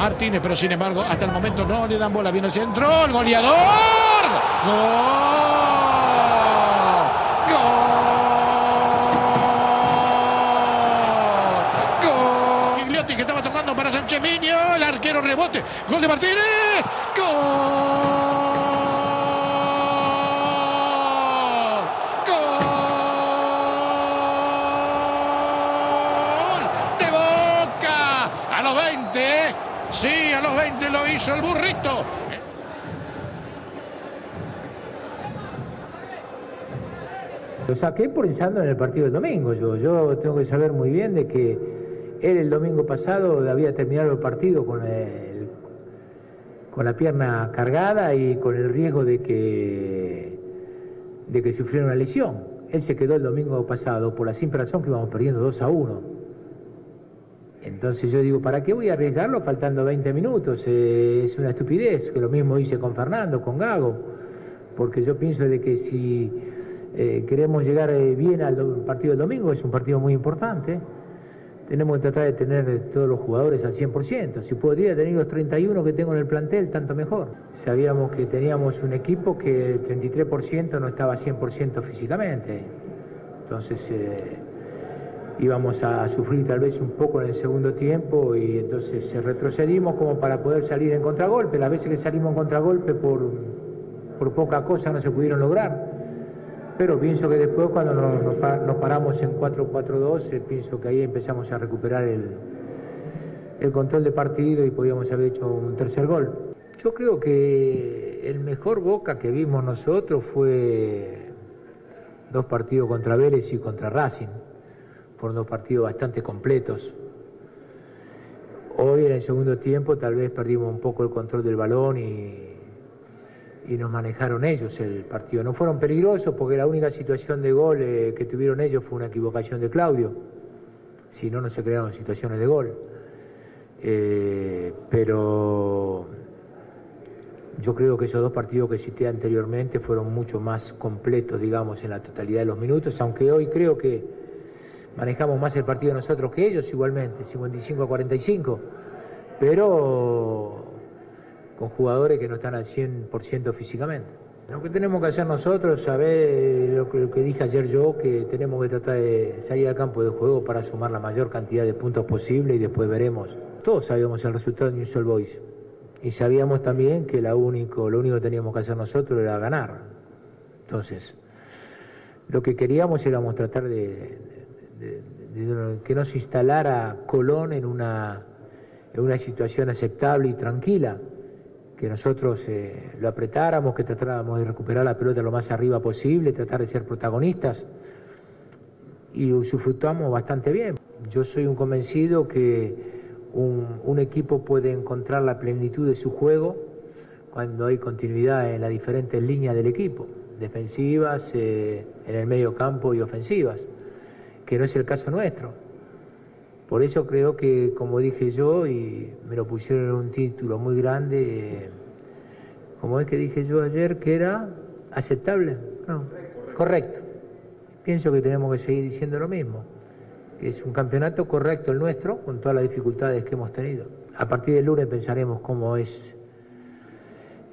Martínez, pero sin embargo, hasta el momento no le dan bola. Viene el centro, el goleador. ¡Gol! que estaba tocando para Sánchez Miño, el arquero rebote, gol de Martínez, gol. a los 20. Sí, a los 20 lo hizo el burrito. Lo saqué pensando en el partido del domingo. Yo, yo tengo que saber muy bien de que él el domingo pasado había terminado el partido con, con la pierna cargada y con el riesgo de que, de que sufriera una lesión. Él se quedó el domingo pasado por la simple razón que íbamos perdiendo 2 a 1. Entonces yo digo, ¿para qué voy a arriesgarlo faltando 20 minutos? Eh, es una estupidez, que lo mismo hice con Fernando, con Gago, porque yo pienso de que si eh, queremos llegar eh, bien al partido del domingo, es un partido muy importante, tenemos que tratar de tener todos los jugadores al 100%. Si podría tener los 31 que tengo en el plantel, tanto mejor. Sabíamos que teníamos un equipo que el 33% no estaba 100% físicamente. Entonces íbamos a sufrir tal vez un poco en el segundo tiempo y entonces retrocedimos como para poder salir en contragolpe. Las veces que salimos en contragolpe por, por poca cosa no se pudieron lograr. Pero pienso que después cuando nos, paramos en 4-4-2, eh, pienso que ahí empezamos a recuperar el, el control de partido y podíamos haber hecho un tercer gol. Yo creo que el mejor Boca que vimos nosotros fue dos partidos contra Vélez y contra Racing fueron dos partidos bastante completos. Hoy en el segundo tiempo tal vez perdimos un poco el control del balón y, y nos manejaron ellos el partido. No fueron peligrosos porque la única situación de gol eh, que tuvieron ellos fue una equivocación de Claudio. Si no, no se crearon situaciones de gol. Eh, pero yo creo que esos dos partidos que cité anteriormente fueron mucho más completos, digamos, en la totalidad de los minutos, aunque hoy creo que manejamos más el partido nosotros que ellos igualmente, 55 a 45, pero con jugadores que no están al 100% físicamente. Lo que tenemos que hacer nosotros, saber lo que, lo que, dije ayer yo, que tenemos que tratar de salir al campo de juego para sumar la mayor cantidad de puntos posible y después veremos. Todos sabíamos el resultado de New Boys y sabíamos también que la único, lo único que teníamos que hacer nosotros era ganar. Entonces, lo que queríamos era tratar de, que no se instalara Colón en una, en una situación aceptable y tranquila, que nosotros eh, lo apretáramos, que tratáramos de recuperar la pelota lo más arriba posible, tratar de ser protagonistas y usufructuamos bastante bien. Yo soy un convencido que un, un, equipo puede encontrar la plenitud de su juego cuando hay continuidad en las diferentes líneas del equipo, defensivas, eh, en el medio campo y ofensivas que no es el caso nuestro. Por eso creo que, como dije yo, y me lo pusieron en un título muy grande, como es que dije yo ayer, que era aceptable. No, correcto. Pienso que tenemos que seguir diciendo lo mismo, que es un campeonato correcto el nuestro, con todas las dificultades que hemos tenido. A partir del lunes pensaremos cómo es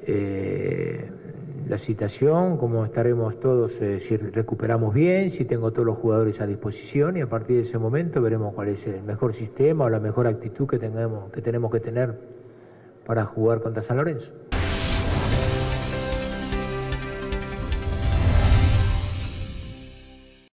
eh, la situación, cómo estaremos todos, eh, si recuperamos bien, si tengo todos los jugadores a disposición y a partir de ese momento veremos cuál es el mejor sistema o la mejor actitud que, tengamos, que tenemos que tener para jugar contra San Lorenzo.